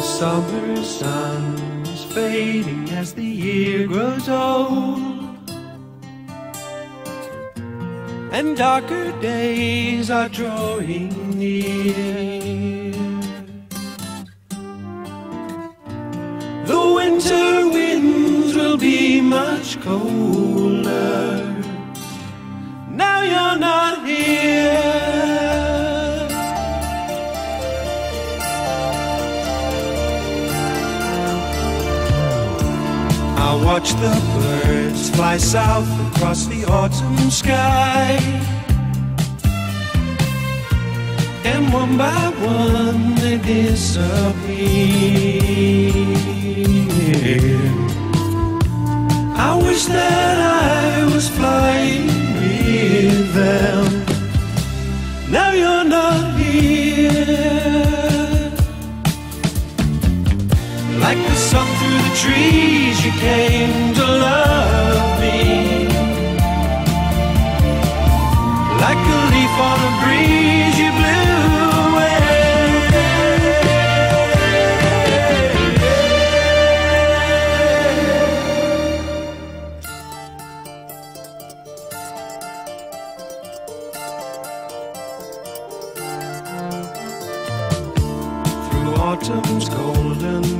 The summer sun is fading as the year grows old. And darker days are drawing near. I watch the birds fly south across the autumn sky. And one by one they disappear. I wish that I was flying with them. Now you're not here. Like the sun trees, you came to love me. Like a leaf on a breeze, you blew away. Through autumn's golden